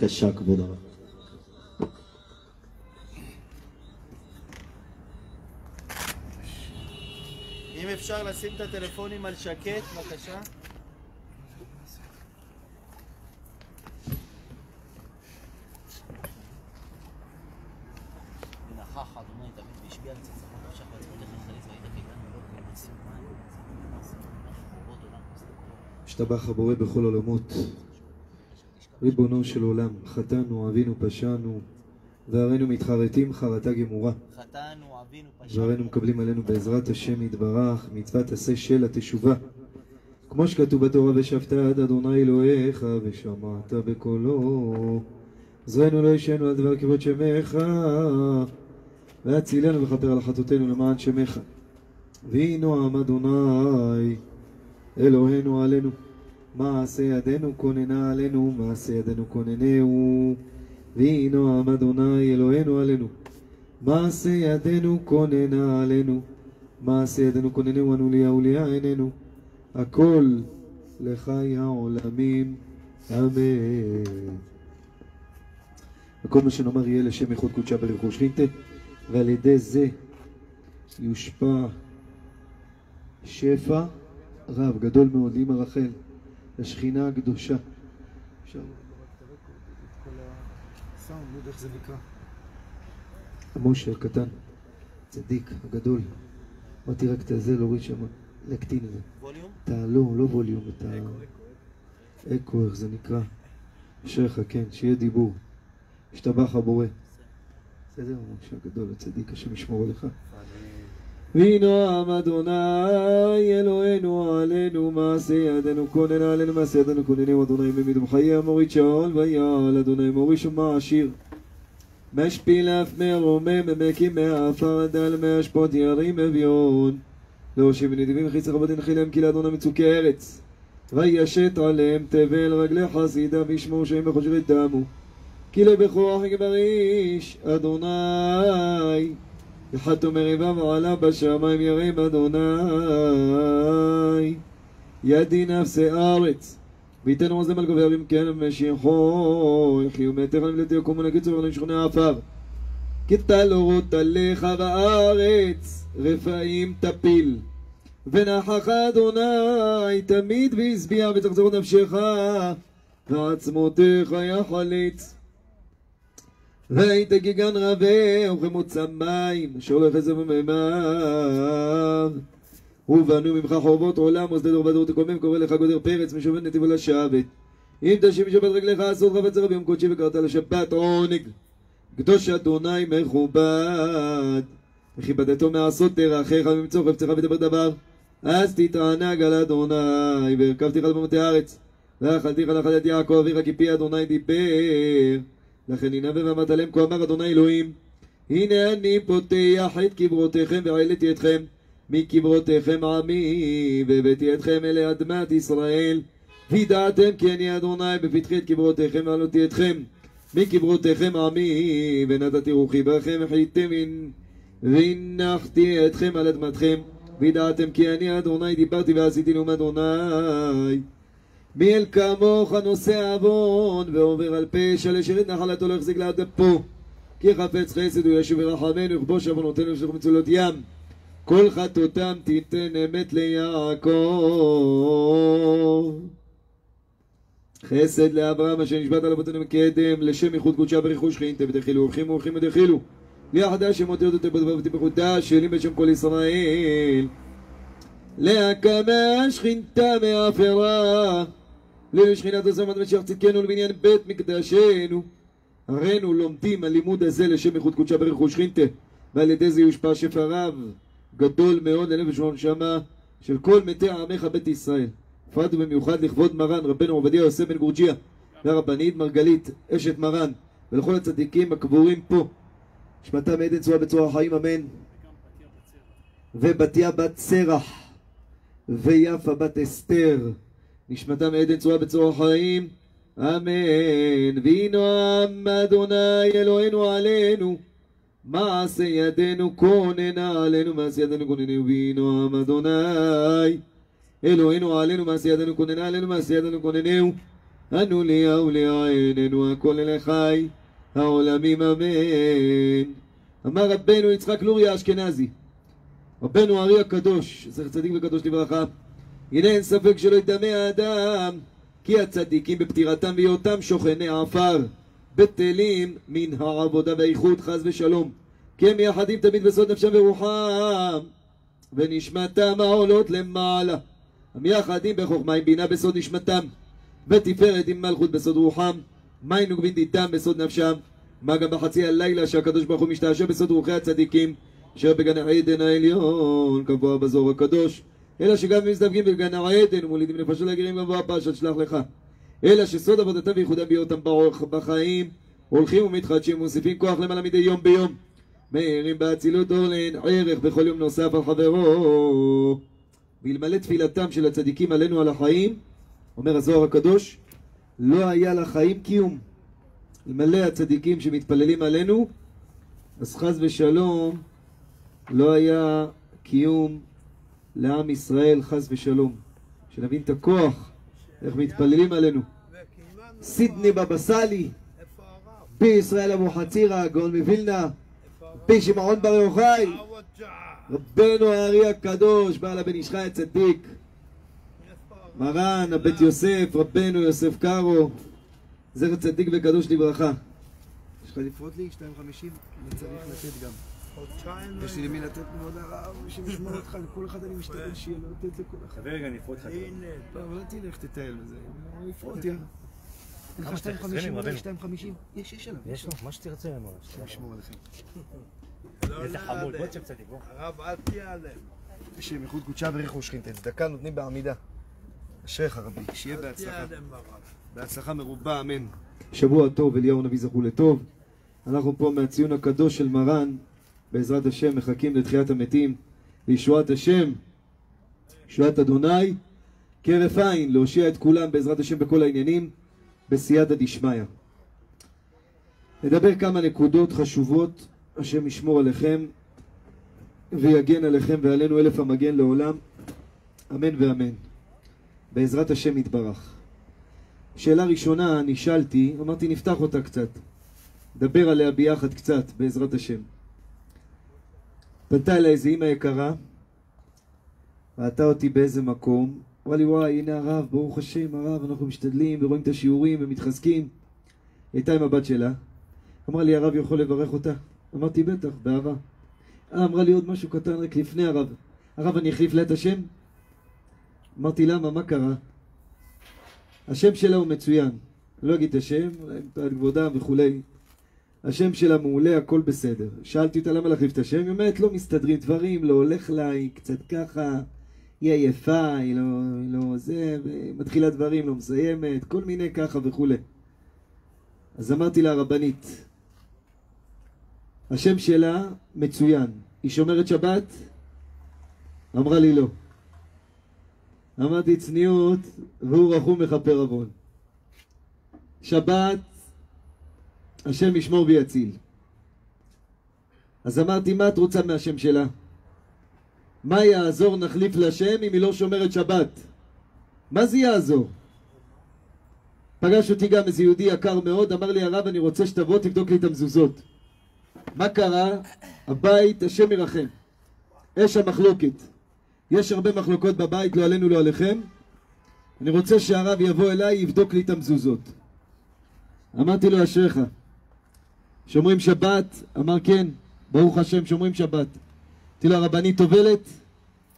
בבקשה, כבוד הרב. אם אפשר לשים את הטלפונים על שקט, בבקשה. השתבח הבורא בכל עולמות. ריבונו של עולם, חטאנו, אבינו, פשענו, והרינו מתחרטים חרטה גמורה. חטאנו אבינו פשענו והרינו מקבלים עלינו בעזרת השם יתברך מצוות עשה של התשובה. כמו שכתוב בתורה ושבת עד אדוני אלוהיך ושמעת בקולו. עזרנו לא ישנו על דבר כבוד שמך והצילנו וכפר על חטאותינו למען שמך. ויהי נועם אדוני אלוהינו עלינו. מעשה ידינו כוננה עלינו, מעשה ידינו כוננהו. ויהי נועם אדוני אלוהינו עלינו. מעשה ידינו כוננה עלינו, מעשה ידינו כוננהו אנו ליה וליה עינינו. הכל לחי העולמים, אמן. וכל מה שנאמר יהיה לשם איכות קודשה ברכוש חינטה, ועל ידי זה יושפע שפע רב, גדול מאוד, לאמא רחל, השכינה הקדושה. אפשר לא זה. משה הקטן, צדיק, הגדול. אמרתי רק את הזה, להוריד שם, להקטין את זה. ווליום? ה... לא, לא ווליום, את ה... אקו, איך זה נקרא? אשריך, כן, שיהיה דיבור. השתבח הבורא. בסדר, משה הגדול, הצדיק, השם ישמור עליך. ויהי נועם אדוני אלוהינו עלינו מעשה ידינו כונן עלינו מעשה ידינו כוננהו אדוני ממידום חיי המוריד שאול ויעל אדוני מוריש ומעשיר משפיל אף מרומם מקים מעפר דל מאשפות ירים אביון להושיב נדיבים וחיצר רבתי נחילם כי לאדון מצוקי ארץ וישת עליהם תבל רגלי חסידה וישמעו שהם בחושבי דמו כי לבכוח יגבר איש אדוני יחתו מריבה ועלה בשמיים ירים אדוני. ידי נפסי ארץ ויתן עוזם על גובר במכן ומשיחו יחיו מתך נמלטי יקומו לקיצור ולהם שכוני עפר. כי תלורות עליך בארץ רפאים תפיל. ונחך אדוני תמיד והשביע ותחזרות נפשך ועצמותיך יחליץ והיית כגן רבה וכמוצא מים שהולך איזה במימיו ובנו ממך חורבות עולם ושדה דור ודור תקומם קורא לך גודר פרץ משובת נתיבו לשבת אם תשיב משבת רגליך עשות חפץ רבי יום קודשי וקראת לשבת עונג. קדוש אדוני מכובד וכיבדתו מעשות תרחך ממצוא חפצך ודבר דבר. אז תתענג על אדוני והרכבתיך על במטה הארץ ואכלתיך נחלת יעקב אביך כי פי אדוני דיבר לכן ינבא ואמרת להם כה אמר אדוני אלוהים הנה אני פותח את קברותיכם והעליתי אתכם מקברותיכם עמי והבאתי אתכם אל אדמת ישראל. וידעתם כי אני אדוני בפתחי את קברותיכם ועלותי אתכם מקברותיכם עמי ונתתי רוחי בכם וחייתם והנחתי אתכם על אדמתכם. וידעתם כי אני אדוני דיברתי ועשיתי נאום אדוני מי אל כמוך נושא עוון ועובר על פשע לשרת נחלתו לא יחזיק לעד אפו כי חפץ חסד הוא ישוב ורחמנו יכבוש עוונותינו ושלח מצולות ים. כל חטאותם תיתן אמת ליעקב. חסד לאברהם אשר נשבעת על אבותינו מקדם לשם איחוד קודשה ברכוש חינתה ותחילו אורחים ואורחים ותחילו. ליחדה שמות יודות בדבר ותפחותה שאלים בשם כל ישראל. להקמה שכינתה מעפרה לשכינת הזמן משיח צדקנו לבניין בית מקדשנו. הרינו לומדים הלימוד הזה לשם איחוד קודשה ברכוש חינתה ועל ידי זה יושפע שפע רב גדול מאוד לנפש ולנשמה של כל מתי עמך בית ישראל. בפרט ובמיוחד לכבוד מרן רבנו עובדיה יוסף בן גורג'יה והרבנית מרגלית אשת מרן ולכל הצדיקים הקבורים פה. נשמתם עדן צורה בצורה החיים אמן. ובתיה בת סרח ויפה בת אסתר נשמתם עדן צורה בצורה החיים אמן. ויהי נועם אדוני אלוהינו עלינו מעשה ידינו כוננה עלינו מעשה ידינו כוננה ויהי נועם אדוני אלוהינו עלינו מעשה ידינו כוננה עלינו מעשה ידינו כוננהו. אנו ליהו ליעננו הכל אל חי העולמים אמן. אמר רבנו יצחק לורי האשכנזי, רבנו הארי הקדוש, זכר צדיק וקדוש לברכה, הנה אין ספק שלא יטמא האדם, כי הצדיקים בפטירתם והיותם שוכני עפר, בטלים מן העבודה והאיחוד חס ושלום, כי הם מייחדים תמיד בסוד נפשם ורוחם, ונשמתם העולות למעלה, המייחדים בחוכמה עם בינה בסוד נשמתם, ותפארת עם מלכות בסוד רוחם, מים וגבין דיתם בסוד נפשם, מה גם בחצי הלילה שהקדוש ברוך הוא משתעשע בסוד רוחי הצדיקים, אשר בגן העדן העליון קבוע בזור הקדוש, אלא שגם מזדווגים בגן העדן ומולידים נפשות לגרים גבוה פרשת שלח לך. אלא שסוד עבודתם וייחודם בהיותם בחיים, הולכים ומתחדשים ומוסיפים כוח למעלה מדי יום ביום. מאירים באצילות אורלן ערך בכל יום נוסף על חברו. ואלמלא תפילתם של הצדיקים עלינו על החיים, אומר הזוהר הקדוש, לא היה לחיים קיום. אלמלא הצדיקים שמתפללים עלינו, אז חס ושלום לא היה קיום לעם ישראל, חס ושלום. שנבין את הכוח, איך מתפללים עלינו. סידני בבא סאלי, איפה הרב? בישראל אבוחצירא, הגאון מווילנה, בי שמעון בר יוחאי. רבנו הארי הקדוש, בעל הבן איש חי הצדיק? מרן, הבית יוסף, רבנו יוסף קארו, זכר צדיק וקדוש לברכה. יש לך לפרוט לי? 2.50? אני צריך לתת גם. חודשיים לא יש לי למי לתת מאוד הרב, שישמור אותך, לכל אחד אני משתדל שיהיה לו לתת לכל אחד. חבר רגע, אני אפרוט לך. הנה, לא, אבל אל תלך תטייל בזה, הוא יפרוט יאללה. אין לך כמה שאתה 2.50? חסרים, אולי רבנו. 2.50? יש, יש עליו. יש לו, מה שתרצה ממנו. נשמור עליכם. לא איזה חמוד, בוא. תשב קצת, בוא. הרב, אל תיעלם. השם ייחוד קודשה וריחו שכינתא. צדקה נותנים בעמידה. אשריך רבי, שיהיה בהצלחה. בהצלחה מרובה, אמן. שבוע טוב, אליהו הנביא זכו לטוב. אנחנו פה מהציון הקדוש של מרן, בעזרת השם, מחכים לתחיית המתים, לישועת השם, ישועת אדוני, כהרף עין, להושיע את כולם בעזרת השם בכל העניינים, בסייעתא דשמיא. נדבר כמה נקודות חשובות, השם ישמור עליכם ויגן עליכם ועלינו אלף המגן לעולם, אמן ואמן. בעזרת השם יתברך. שאלה ראשונה, נשאלתי, אמרתי נפתח אותה קצת. נדבר עליה ביחד קצת, בעזרת השם. פנתה אליי איזה אימא יקרה, ראתה אותי באיזה מקום, אמרה לי וואי הנה הרב, ברוך השם הרב, אנחנו משתדלים ורואים את השיעורים ומתחזקים. הייתה עם הבת שלה, אמרה לי הרב יכול לברך אותה? אמרתי בטח, באהבה. אה, אמרה לי עוד משהו קטן רק לפני הרב. הרב אני אחליף לה את השם? אמרתי למה, מה קרה? השם שלה הוא מצוין. לא אגיד את השם, אולי מפאת כבודם וכולי. השם שלה מעולה, הכל בסדר. שאלתי אותה למה להחליף את השם, היא אומרת לא מסתדרים דברים, לא הולך לה, היא קצת ככה, היא עייפה, היא לא, היא לא זה, ומתחילה דברים, לא מסיימת, כל מיני ככה וכולי. אז אמרתי לה, רבנית, השם שלה מצוין. היא שומרת שבת? אמרה לי לא. אמרתי צניעות, והוא רחום מכפר עוון. שבת, השם ישמור ויציל. אז אמרתי, מה את רוצה מהשם שלה? מה יעזור נחליף לשם אם היא לא שומרת שבת? מה זה יעזור? פגש אותי גם איזה יהודי יקר מאוד, אמר לי הרב אני רוצה שתבוא תבדוק לי את המזוזות. מה קרה? הבית, השם ירחם. יש שם מחלוקת. יש הרבה מחלוקות בבית, לא עלינו, לא עליכם. אני רוצה שהרב יבוא אליי, יבדוק לי את המזוזות. אמרתי לו, אשריך. שומרים שבת? אמר כן, ברוך השם, שומרים שבת. אמרתי לו, הרבנית טובלת?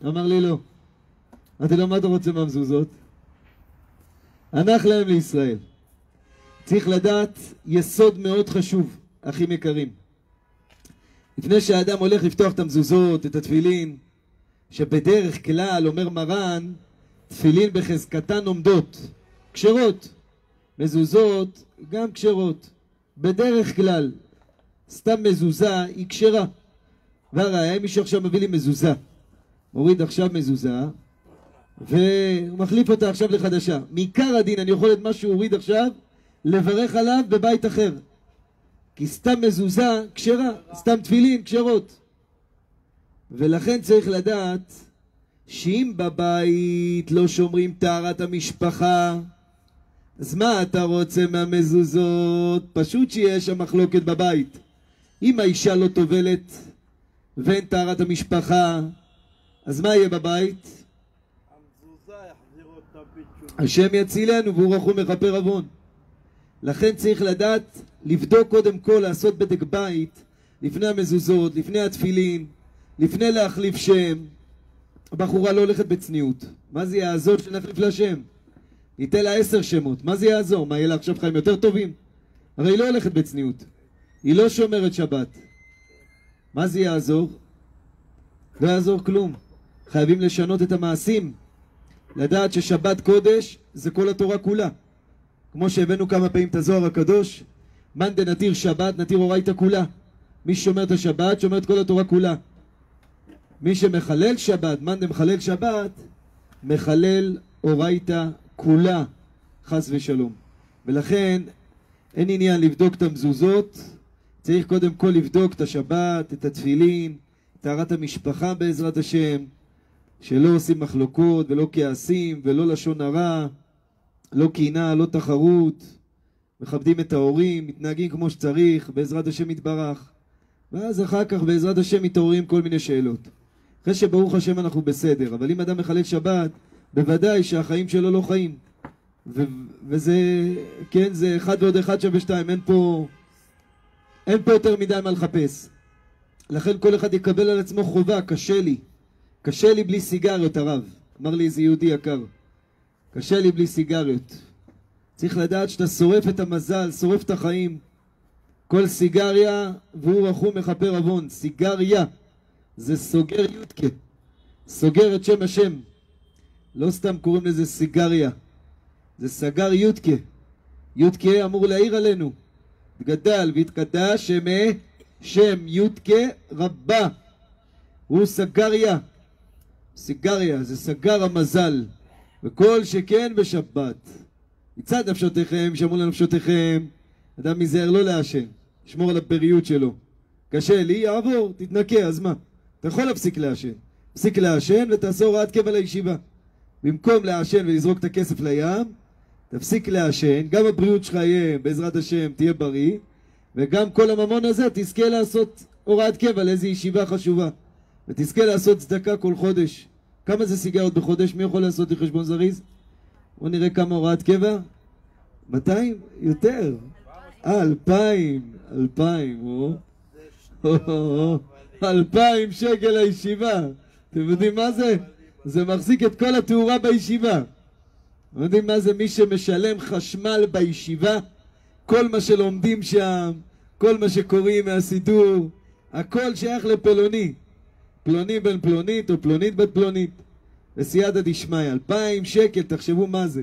אמר לי לא. אמרתי לו, מה אתה רוצה מהמזוזות? הנח להם לישראל. צריך לדעת יסוד מאוד חשוב, אחים יקרים. לפני שהאדם הולך לפתוח את המזוזות, את התפילין, שבדרך כלל, אומר מרן, תפילין בחזקתן עומדות, כשרות. מזוזות גם כשרות. בדרך כלל, סתם מזוזה היא כשרה. והראיה, אם מישהו עכשיו מביא לי מזוזה, מוריד עכשיו מזוזה, והוא מחליף אותה עכשיו לחדשה. מעיקר הדין אני יכול את מה שהוא הוריד עכשיו, לברך עליו בבית אחר. כי סתם מזוזה כשרה, סתם תפילין כשרות. ולכן צריך לדעת שאם בבית לא שומרים טהרת המשפחה, אז מה אתה רוצה מהמזוזות? פשוט שיש שם מחלוקת בבית. אם האישה לא טובלת ואין טהרת המשפחה, אז מה יהיה בבית? השם יצילנו והוא רחום מכפר עוון. לכן צריך לדעת, לבדוק קודם כל, לעשות בדק בית לפני המזוזות, לפני התפילין, לפני להחליף שם. הבחורה לא הולכת בצניעות. מה זה יעזור שנחליף לה שם? ניתן לה עשר שמות, מה זה יעזור? מה, יהיה לה עכשיו חיים יותר טובים? הרי היא לא הולכת בצניעות. היא לא שומרת שבת. מה זה יעזור? לא יעזור כלום. חייבים לשנות את המעשים. לדעת ששבת קודש זה כל התורה כולה. כמו שהבאנו כמה פעמים את הזוהר הקדוש, מאן דנתיר שבת, נתיר אורייתא כולה. מי ששומר את השבת, שומר את כל התורה כולה. מי שמחלל שבת, מאן דמחלל שבת, מחלל אורייתא כולה, חס ושלום. ולכן אין עניין לבדוק את המזוזות, צריך קודם כל לבדוק את השבת, את התפילין, טהרת המשפחה בעזרת השם, שלא עושים מחלוקות ולא כעסים ולא לשון הרע, לא קנאה, לא תחרות, מכבדים את ההורים, מתנהגים כמו שצריך, בעזרת השם יתברך. ואז אחר כך בעזרת השם מתעוררים כל מיני שאלות. אחרי שברוך השם אנחנו בסדר, אבל אם אדם מחלל שבת, בוודאי שהחיים שלו לא חיים. ו- וזה, כן, זה אחד ועוד אחד שווה שתיים, אין פה, אין פה יותר מדי מה לחפש. לכן כל אחד יקבל על עצמו חובה, קשה לי. קשה לי בלי סיגריות, הרב. אמר לי איזה יהודי יקר. קשה לי בלי סיגריות. צריך לדעת שאתה שורף את המזל, שורף את החיים. כל סיגריה, והוא רחום מכפר עוון. סיגריה. זה סוגר יודקה. סוגר את שם השם. לא סתם קוראים לזה סיגריה. זה סגר יודקה. יודקה אמור להעיר עלינו. גדל והתקדש שמה שם יודקה רבה. הוא סגריה. סיגריה, זה סגר המזל. וכל שכן בשבת. מצד נפשותיכם, שמרו לנפשותיכם. אדם ייזהר לא לעשן, שמור על הפריות שלו. קשה לי, יעבור, תתנקה, אז מה? אתה יכול להפסיק לעשן. תפסיק לעשן ותעשה הוראת קבע לישיבה. במקום לעשן ולזרוק את הכסף לים, תפסיק לעשן, גם הבריאות שלך יהיה, בעזרת השם, תהיה בריא, וגם כל הממון הזה תזכה לעשות הוראת קבע לאיזו ישיבה חשובה. ותזכה לעשות צדקה כל חודש. כמה זה סיגרות בחודש? מי יכול לעשות לי חשבון זריז? בואו נראה כמה הוראת קבע. 200? יותר. אה, אלפיים. אלפיים, או. או, או, או. אלפיים שקל לישיבה. אתם יודעים מה זה? זה מחזיק את כל התאורה בישיבה. אתם יודעים מה זה מי שמשלם חשמל בישיבה? כל מה שלומדים שם, כל מה שקוראים מהסידור, הכל שייך לפלוני. פלוני בן פלונית או פלונית בת פלונית. בסייעתא דשמיא, אלפיים שקל, תחשבו מה זה.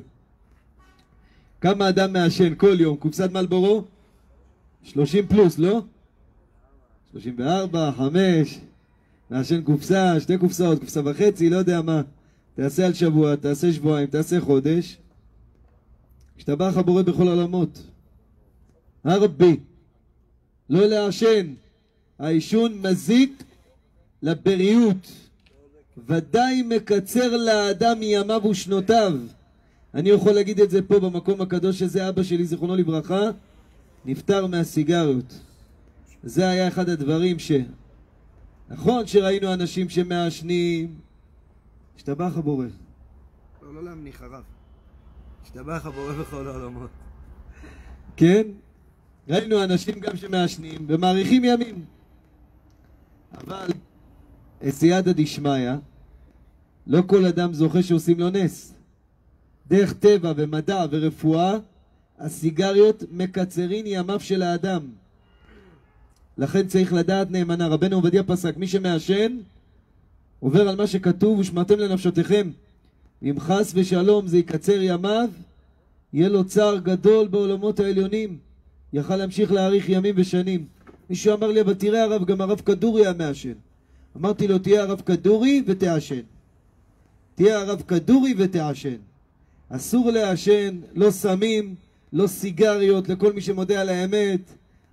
כמה אדם מעשן כל יום? קופסת מלבורו? 30 פלוס, לא? 34, 5, נעשן קופסה, שתי קופסאות, קופסה וחצי, לא יודע מה. תעשה על שבוע, תעשה שבועיים, תעשה חודש. השתבח הבורא בכל העולמות. הרבי, לא לעשן. העישון מזיק לבריאות. ודאי מקצר לאדם מימיו ושנותיו. אני יכול להגיד את זה פה במקום הקדוש הזה, אבא שלי, זיכרונו לברכה, נפטר מהסיגריות. זה היה אחד הדברים ש... נכון שראינו אנשים שמעשנים, השתבח הבורא. לא, לא להמניח הרב. השתבח הבורא בכל העולמות. כן? ראינו אנשים גם שמעשנים ומאריכים ימים. אבל סייעתא דשמיא, לא כל אדם זוכה שעושים לו נס. דרך טבע ומדע ורפואה, הסיגריות מקצרין ימיו של האדם. לכן צריך לדעת נאמנה. רבנו עובדיה פסק, מי שמעשן עובר על מה שכתוב ושמרתם לנפשותיכם. אם חס ושלום זה יקצר ימיו, יהיה לו צער גדול בעולמות העליונים. יכל להמשיך להאריך ימים ושנים. מישהו אמר לי, אבל תראה הרב, גם הרב כדורי היה מעשן. אמרתי לו, תהיה הרב כדורי ותעשן. תהיה הרב כדורי ותעשן. אסור לעשן, לא סמים, לא סיגריות, לכל מי שמודה על האמת.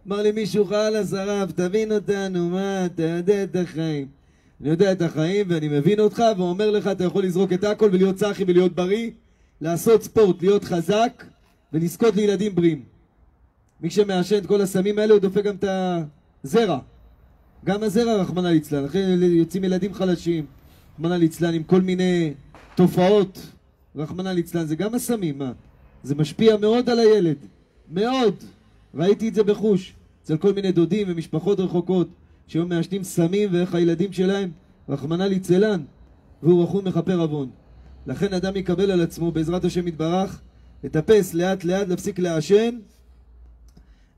אמר לי מישהו, חלאס הרב, תבין אותנו, מה, אתה יודע את החיים. אני יודע את החיים ואני מבין אותך ואומר לך, אתה יכול לזרוק את הכל ולהיות צחי ולהיות בריא, לעשות ספורט, להיות חזק, ולזכות לילדים בריאים. מי שמעשן את כל הסמים האלה הוא דופק גם את הזרע. גם הזרע, רחמנא ליצלן. לכן יוצאים ילדים חלשים, רחמנא ליצלן, עם כל מיני תופעות, רחמנא ליצלן. זה גם הסמים, מה? זה משפיע מאוד על הילד. מאוד. ראיתי את זה בחוש. אצל כל מיני דודים ומשפחות רחוקות שהיו מעשנים סמים ואיך הילדים שלהם, רחמנא ליצלן, והוא רחום מכפר עוון. לכן אדם יקבל על עצמו, בעזרת השם יתברך, לטפס לאט לאט, להפסיק לעשן,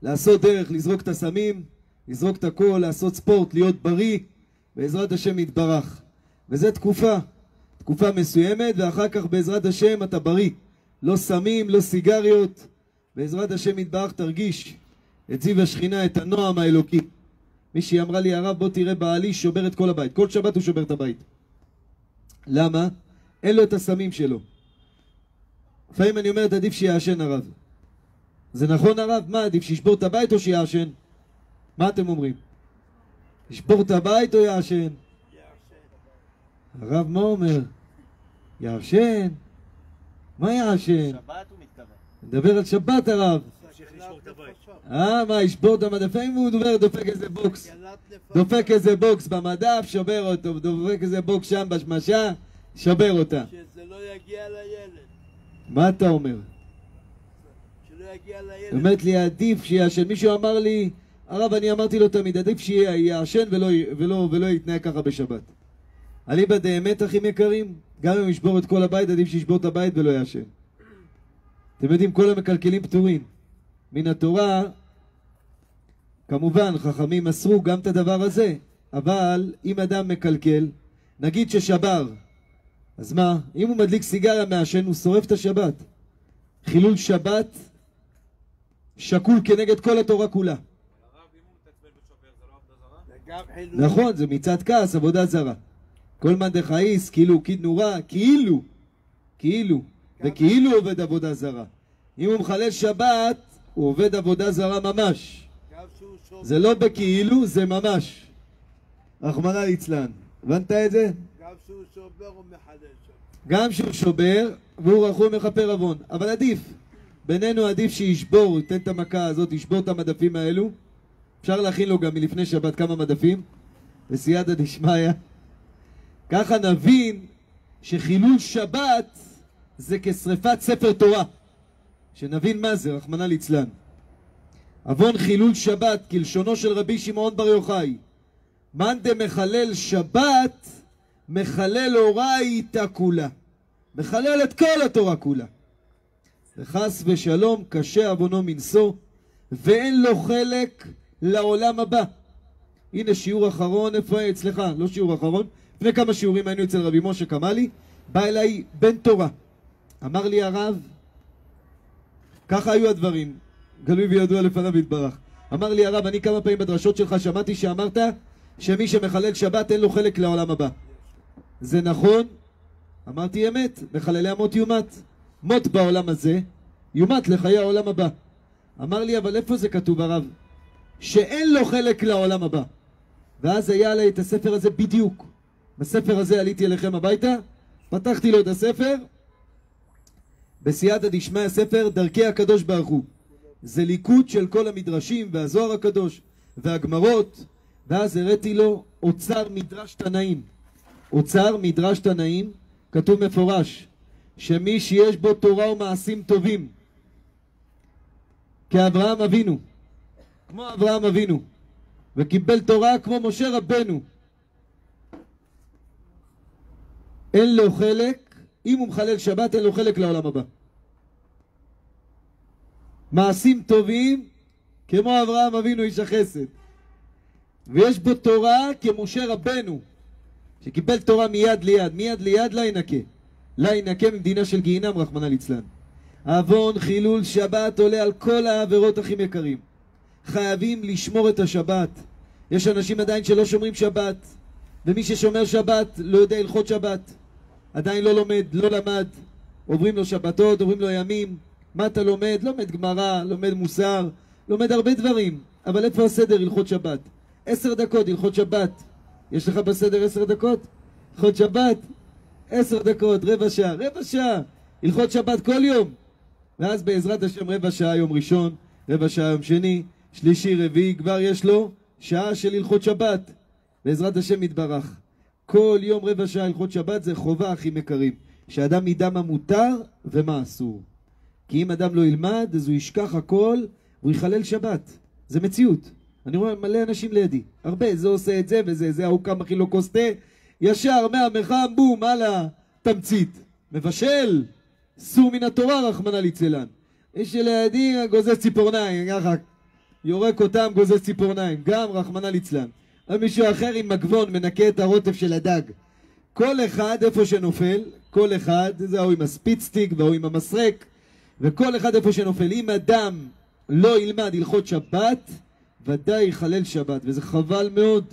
לעשות דרך, לזרוק את הסמים, לזרוק את הכל, לעשות ספורט, להיות בריא, בעזרת השם יתברך. וזה תקופה, תקופה מסוימת, ואחר כך בעזרת השם אתה בריא. לא סמים, לא סיגריות. בעזרת השם יתברך תרגיש זיו השכינה, את הנועם האלוקי. מישהי אמרה לי, הרב בוא תראה בעלי שובר את כל הבית. כל שבת הוא שובר את הבית. למה? אין לו את הסמים שלו. לפעמים אני אומרת, עדיף שיעשן הרב. זה נכון הרב? מה עדיף, שישבור את הבית או שיעשן? מה אתם אומרים? ישבור את הבית או יעשן? הרב מה אומר? יעשן? מה יעשן? שבת הוא מתכוון. נדבר על שבת הרב. תמשיך לשבור את הבית. אה, מה, ישבור את המדפים והוא דובר, דופק איזה בוקס. דופק איזה בוקס במדף, שובר אותו, דופק איזה בוקס שם בשמשה, שובר אותה. שזה לא יגיע לילד. מה אתה אומר? שלא יגיע לילד. אומרת לי, עדיף שיעשן. מישהו אמר לי, הרב, אני אמרתי לו תמיד, עדיף שיעשן ולא, ולא, ולא יתנהג ככה בשבת. אליבא דאמת, אחים יקרים, גם אם ישבור את כל הבית, עדיף שישבור את הבית ולא יעשן. אתם יודעים, כל המקלקלים פטורים. מן התורה, כמובן, חכמים אסרו גם את הדבר הזה, אבל אם אדם מקלקל, נגיד ששבר, אז מה? אם הוא מדליק סיגריה מעשן, הוא שורף את השבת. חילול שבת שקול כנגד כל התורה כולה. נכון, זה מצד כעס, עבודה זרה. כל מאן דכעיס, כאילו קיד נורה, כאילו, כאילו, וכאילו עובד עבודה זרה. אם הוא מחלל שבת, הוא עובד עבודה זרה ממש. זה לא בכאילו, זה ממש. רחמנא ליצלן. הבנת את זה? גם שהוא שובר הוא מחלל שם. גם שהוא שובר, והוא רחום מכפר עוון. אבל עדיף. בינינו עדיף שישבור, ייתן את המכה הזאת, ישבור את המדפים האלו. אפשר להכין לו גם מלפני שבת כמה מדפים, בסייעתא דשמיא. ככה נבין שחילול שבת זה כשרפת ספר תורה. שנבין מה זה, רחמנא ליצלן. עוון חילול שבת, כלשונו של רבי שמעון בר יוחאי. מאן דמחלל שבת, מחלל אורייתא כולה. מחלל את כל התורה כולה. וחס ושלום קשה עוונו מנשוא, ואין לו חלק לעולם הבא. הנה שיעור אחרון, איפה אצלך? לא שיעור אחרון. לפני כמה שיעורים היינו אצל רבי משה קמאלי, בא אליי בן תורה. אמר לי הרב, ככה היו הדברים, גלוי וידוע לפניו יתברך. אמר לי הרב, אני כמה פעמים בדרשות שלך שמעתי שאמרת שמי שמחלל שבת אין לו חלק לעולם הבא. זה נכון? אמרתי אמת, מחללי המות יומת. מות בעולם הזה, יומת לחיי העולם הבא. אמר לי, אבל איפה זה כתוב הרב? שאין לו חלק לעולם הבא. ואז היה עליי את הספר הזה בדיוק. בספר הזה עליתי אליכם הביתה, פתחתי לו את הספר, בסייעתא דשמיא הספר דרכי הקדוש ברוך הוא. זה ליקוט של כל המדרשים והזוהר הקדוש והגמרות, ואז הראיתי לו אוצר מדרש תנאים. אוצר מדרש תנאים, כתוב מפורש, שמי שיש בו תורה ומעשים טובים, כאברהם אבינו, כמו אברהם אבינו, וקיבל תורה כמו משה רבנו, אין לו חלק, אם הוא מחלל שבת אין לו חלק לעולם הבא. מעשים טובים כמו אברהם אבינו איש החסד. ויש בו תורה כמשה רבנו, שקיבל תורה מיד ליד, מיד ליד לא ינקה. לא ינקה ממדינה של גיהינם, רחמנא ליצלן. עוון חילול שבת עולה על כל העבירות הכי יקרים. חייבים לשמור את השבת. יש אנשים עדיין שלא שומרים שבת, ומי ששומר שבת לא יודע הלכות שבת. עדיין לא לומד, לא למד. עוברים לו שבתות, עוברים לו ימים. מה אתה לומד? לומד גמרא, לומד מוסר, לומד הרבה דברים. אבל איפה הסדר הלכות שבת? עשר דקות הלכות שבת. יש לך בסדר עשר דקות? הלכות שבת? עשר דקות, רבע שעה, רבע שעה. הלכות שבת כל יום. ואז בעזרת השם רבע שעה יום ראשון, רבע שעה יום שני, שלישי, רביעי, כבר יש לו שעה של הלכות שבת. בעזרת השם יתברך. כל יום רבע שעה הלכות שבת זה חובה, אחים יקרים. שאדם ידע מה מותר ומה אסור. כי אם אדם לא ילמד, אז הוא ישכח הכל והוא יחלל שבת. זה מציאות. אני רואה מלא אנשים לידי. הרבה, זה עושה את זה וזה, זה ההוא קם מכין לו כוס תה, ישר מהמחם, בום, הלאה, תמצית. מבשל, סור מן התורה, רחמנא ליצלן. יש לידי גוזז ציפורניים, ככה, יורק אותם, גוזז ציפורניים. גם רחמנא ליצלן. מישהו אחר עם מגבון מנקה את הרוטף של הדג. כל אחד איפה שנופל, כל אחד, זה ההוא עם הספיצטיק וההוא עם המסרק, וכל אחד איפה שנופל. אם אדם לא ילמד הלכות שבת, ודאי יחלל שבת, וזה חבל מאוד.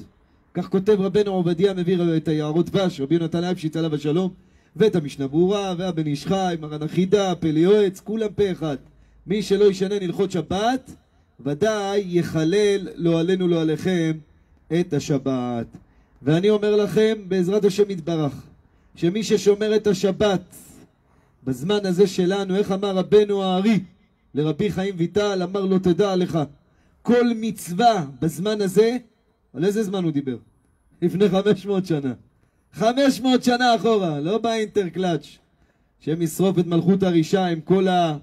כך כותב רבנו עובדיה, מביא את היערות דבש, רבי יונתן אייבשיץ עליו השלום, ואת המשנה ברורה, והבן איש חי, מרן החידה, פלא יועץ, כולם פה אחד. מי שלא ישנן הלכות שבת, ודאי יחלל לא עלינו לא עליכם את השבת. ואני אומר לכם, בעזרת השם יתברך, שמי ששומר את השבת בזמן הזה שלנו, איך אמר רבנו הארי לרבי חיים ויטל, אמר לו תדע לך, כל מצווה בזמן הזה, על איזה זמן הוא דיבר? לפני 500 שנה. 500 שנה אחורה, לא באינטרקלאץ', שהם ישרוף את מלכות הרישה עם כל ה...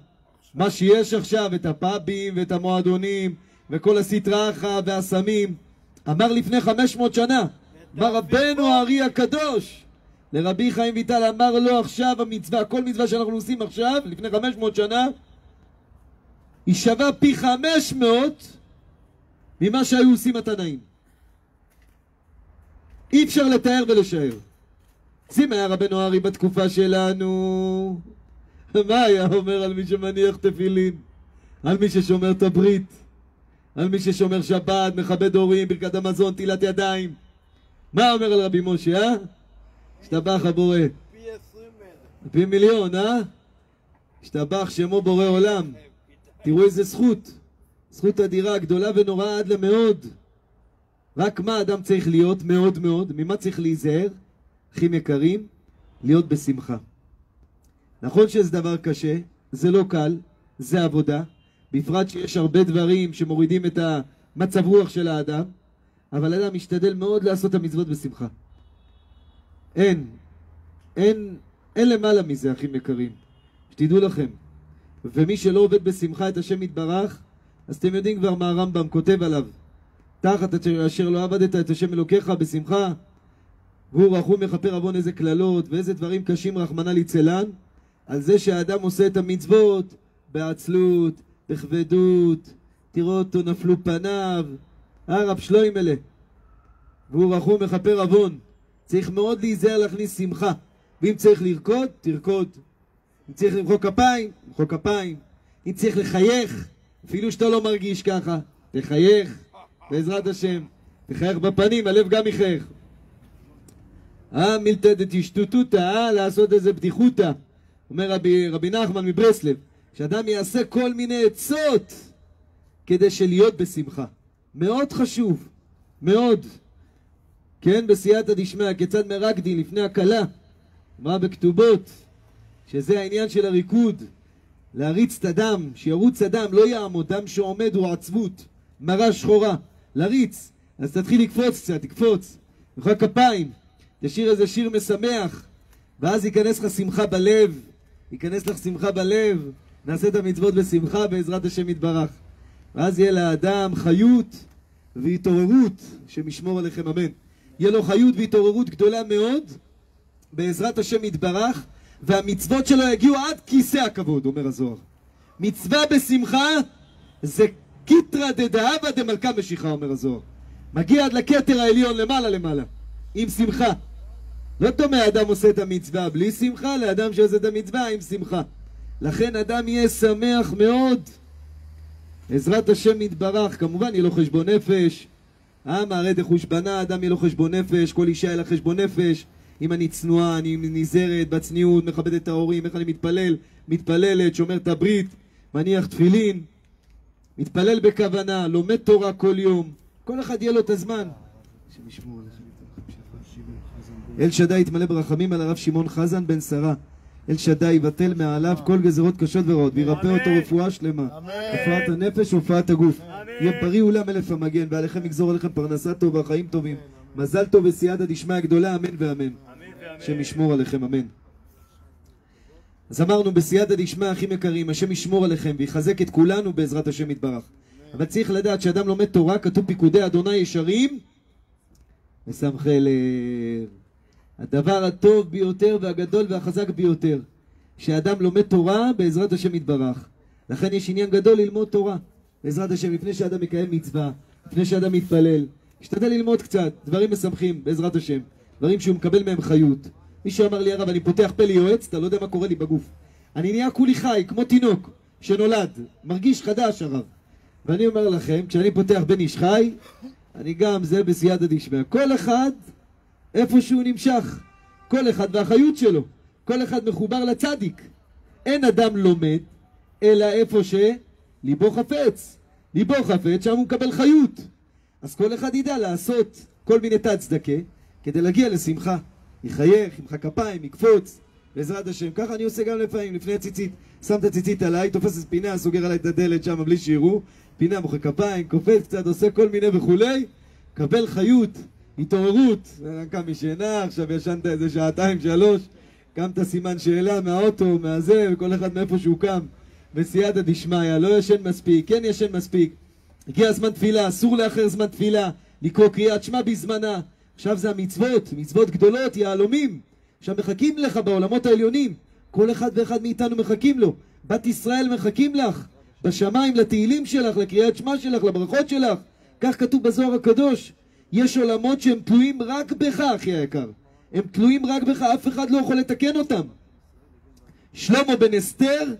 מה שיש עכשיו, את הפאבים ואת המועדונים וכל הסטראחה והסמים. אמר לפני 500 שנה, אמר רבנו הארי הקדוש לרבי חיים ויטל, אמר לו עכשיו המצווה, כל מצווה שאנחנו עושים עכשיו, לפני 500 שנה, היא שווה פי 500 ממה שהיו עושים התנאים. אי אפשר לתאר ולשער. אם היה רבנו הארי בתקופה שלנו, מה היה אומר על מי שמניח תפילין? על מי ששומר את הברית? על מי ששומר שבת, מכבד הורים, ברכת המזון, טילת ידיים? מה אומר על רבי משה, אה? השתבח הבורא. פי מיליון, אה? השתבח שמו בורא עולם. תראו איזה זכות. זכות אדירה, גדולה ונוראה עד למאוד. רק מה אדם צריך להיות מאוד מאוד, ממה צריך להיזהר, אחים יקרים? להיות בשמחה. נכון שזה דבר קשה, זה לא קל, זה עבודה, בפרט שיש הרבה דברים שמורידים את המצב רוח של האדם, אבל אדם משתדל מאוד לעשות את המצוות בשמחה. אין, אין, אין למעלה מזה, אחים יקרים. שתדעו לכם. ומי שלא עובד בשמחה את השם יתברך, אז אתם יודעים כבר מה הרמב"ם כותב עליו. תחת אשר לא עבדת את השם אלוקיך בשמחה, והוא רחום מכפר עוון איזה קללות ואיזה דברים קשים רחמנא ליצלן, על זה שהאדם עושה את המצוות בעצלות, בכבדות, תראו אותו נפלו פניו, אה רב שלוימלה, והוא רחום מכפר עוון. צריך מאוד להיזהר להכניס שמחה, ואם צריך לרקוד, תרקוד. אם צריך למחוא כפיים, למחוא כפיים. אם צריך לחייך, אפילו שאתה לא מרגיש ככה, תחייך, בעזרת השם. תחייך בפנים, הלב גם יחייך. אה, מילתא דתשטוטותא, אה, לעשות איזה בדיחותא. אומר רבי, רבי נחמן מברסלב, שאדם יעשה כל מיני עצות כדי שלהיות בשמחה. מאוד חשוב, מאוד. כן, בסייעתא דשמיא, כיצד מרקדין לפני הכלה, אמרה בכתובות, שזה העניין של הריקוד, להריץ את הדם, שירוץ הדם, לא יעמוד, דם שעומד הוא עצבות, מרה שחורה, להריץ, אז תתחיל לקפוץ קצת, תקפוץ, מוחא כפיים, תשאיר איזה שיר משמח, ואז ייכנס לך שמחה בלב, ייכנס לך שמחה בלב, נעשה את המצוות בשמחה בעזרת השם יתברך. ואז יהיה לאדם חיות והתעוררות, שמשמור עליכם אמן. יהיה לו חיות והתעוררות גדולה מאוד, בעזרת השם יתברך, והמצוות שלו יגיעו עד כיסא הכבוד, אומר הזוהר. מצווה בשמחה זה קיטרא דדאבה דמלכה משיחה, אומר הזוהר. מגיע עד לכתר העליון למעלה למעלה, עם שמחה. לא דומה אדם עושה את המצווה בלי שמחה, לאדם שעושה את המצווה עם שמחה. לכן אדם יהיה שמח מאוד. עזרת השם יתברך, כמובן יהיה לו חשבון נפש. עם הרי דחושבנה, אדם יהיה לו חשבון נפש, כל אישה יהיה לה חשבון נפש. אם אני צנועה, אני נזהרת, בצניעות, מכבדת את ההורים, איך אני מתפלל, מתפללת, שומר את הברית, מניח תפילין, מתפלל בכוונה, לומד תורה כל יום. כל אחד יהיה לו את הזמן. אל שדי יתמלא ברחמים על הרב שמעון חזן בן שרה, אל שדי יבטל מעליו כל גזרות קשות ורעות, וירפא אותו רפואה שלמה. רפואת הנפש ורפואת הגוף. יהיה בריא אולם אלף המגן, ועליכם יגזור עליכם פרנסה טובה, חיים טובים. מזל טוב וסייעתא דשמיא גדולה, אמן ואמן. השם ישמור עליכם, אמן. אז אמרנו בסייעתא דשמיא, אחים יקרים, השם ישמור עליכם ויחזק את כולנו בעזרת השם יתברך. אבל צריך לדעת שאדם לומד תורה, כתוב פיקודי אדוני ישרים ושמחי לב. הדבר הטוב ביותר והגדול והחזק ביותר, שאדם לומד תורה בעזרת השם יתברך. לכן יש עניין גדול ללמוד תורה, בעזרת השם, לפני שאדם מקיים מצווה, לפני שאדם מתפלל. השתדל ללמוד קצת, דברים משמחים, בעזרת השם, דברים שהוא מקבל מהם חיות. מישהו אמר לי, הרב, אני פותח פה ליועץ, אתה לא יודע מה קורה לי בגוף. אני נהיה כולי חי, כמו תינוק שנולד, מרגיש חדש, הרב. ואני אומר לכם, כשאני פותח בן איש חי, אני גם זה בסייעתא דשמיא. כל אחד, איפה שהוא נמשך. כל אחד והחיות שלו. כל אחד מחובר לצדיק. אין אדם לומד, אלא איפה שליבו חפץ. ליבו חפץ, שם הוא מקבל חיות. אז כל אחד ידע לעשות כל מיני תת צדקה, כדי להגיע לשמחה. יחייך, ימחא כפיים, יקפוץ, בעזרת השם. ככה אני עושה גם לפעמים, לפני הציצית. שם את הציצית עליי, תופס את פינה, סוגר עליי את הדלת שם בלי שיראו. פינה, מוחא כפיים, קופץ קצת, עושה כל מיני וכולי. קבל חיות, התעוררות. קם משינה, עכשיו ישנת איזה שעתיים, שלוש. קמת סימן שאלה מהאוטו, מהזה, וכל אחד מאיפה שהוא קם. בסייעתא דשמיא, לא ישן מספיק, כן ישן מספיק. הגיע זמן תפילה, אסור לאחר זמן תפילה, לקרוא קריאת שמע בזמנה. עכשיו זה המצוות, מצוות גדולות, יהלומים. עכשיו מחכים לך בעולמות העליונים. כל אחד ואחד מאיתנו מחכים לו. בת ישראל מחכים לך. בשמיים, לתהילים שלך, לקריאת שמע שלך, לברכות שלך. כך כתוב בזוהר הקדוש. יש עולמות שהם תלויים רק בך, אחי היקר. הם תלויים רק בך, אף אחד לא יכול לתקן אותם. שלמה בן אסתר,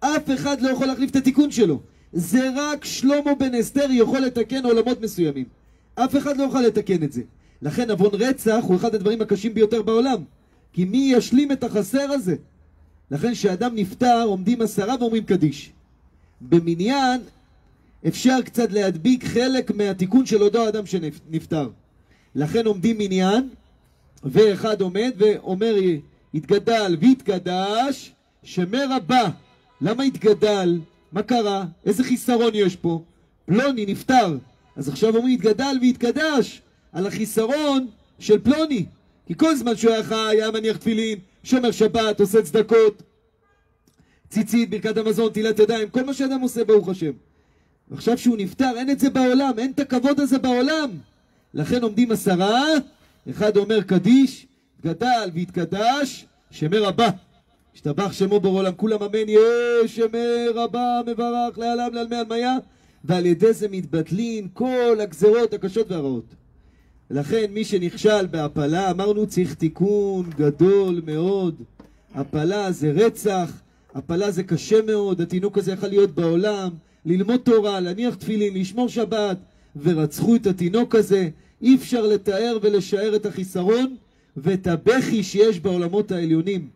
אף אחד לא יכול להחליף את התיקון שלו. זה רק שלמה בן אסתר יכול לתקן עולמות מסוימים. אף אחד לא יכול לתקן את זה. לכן עוון רצח הוא אחד הדברים הקשים ביותר בעולם. כי מי ישלים את החסר הזה? לכן כשאדם נפטר עומדים עשרה ואומרים קדיש. במניין אפשר קצת להדביק חלק מהתיקון של אותו אדם שנפטר. לכן עומדים מניין, ואחד עומד ואומר התגדל והתקדש, שמר הבא. למה התגדל? מה קרה? איזה חיסרון יש פה? פלוני נפטר. אז עכשיו אומרים התגדל והתקדש על החיסרון של פלוני. כי כל זמן שהוא היה חי, היה מניח תפילין, שומר שבת, עושה צדקות, ציצית, ברכת המזון, טילת ידיים, כל מה שאדם עושה ברוך השם. ועכשיו שהוא נפטר, אין את זה בעולם, אין את הכבוד הזה בעולם. לכן עומדים עשרה, אחד אומר קדיש, גדל והתקדש, שמר הבא. השתבח שמו בור עולם, כולם אמן, יש שמר הבא, מברך לעלם לעלמי עלמיה, ועל ידי זה מתבטלים כל הגזרות הקשות והרעות. לכן מי שנכשל בהפלה, אמרנו צריך תיקון גדול מאוד. הפלה זה רצח, הפלה זה קשה מאוד, התינוק הזה יכול להיות בעולם, ללמוד תורה, להניח תפילין, לשמור שבת, ורצחו את התינוק הזה. אי אפשר לתאר ולשער את החיסרון ואת הבכי שיש בעולמות העליונים.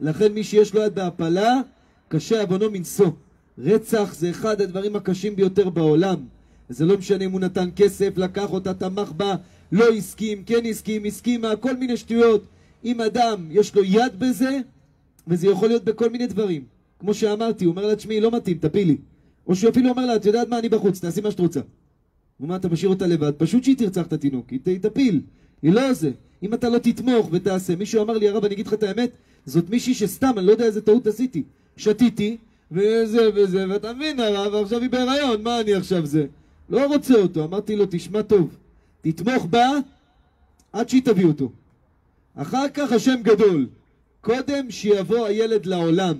לכן מי שיש לו יד בהפלה, קשה עוונו מנשוא. רצח זה אחד הדברים הקשים ביותר בעולם. זה לא משנה אם הוא נתן כסף, לקח אותה, תמך בה, לא הסכים, כן הסכים, הסכימה, כל מיני שטויות. אם אדם יש לו יד בזה, וזה יכול להיות בכל מיני דברים. כמו שאמרתי, הוא אומר לה, תשמעי, לא מתאים, תפילי. או שהוא אפילו אומר לה, את יודעת מה, אני בחוץ, תעשי מה שאת רוצה. הוא אומר, אתה משאיר אותה לבד, פשוט שהיא תרצח את התינוק, היא, תפיל. היא לא זה. אם אתה לא תתמוך ותעשה, מישהו אמר לי, הרב, אני אגיד לך את האמת, זאת מישהי שסתם, אני לא יודע איזה טעות עשיתי. שתיתי, וזה וזה, ואתה מבין, הרב, עכשיו היא בהיריון, מה אני עכשיו זה? לא רוצה אותו. אמרתי לו, תשמע טוב, תתמוך בה עד שהיא תביא אותו. אחר כך השם גדול. קודם שיבוא הילד לעולם.